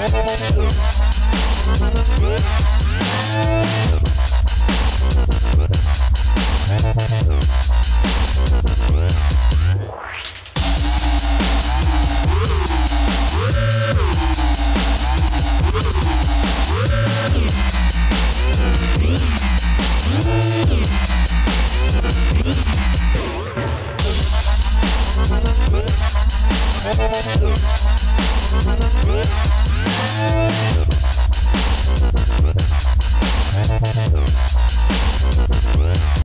We'll. Yeah.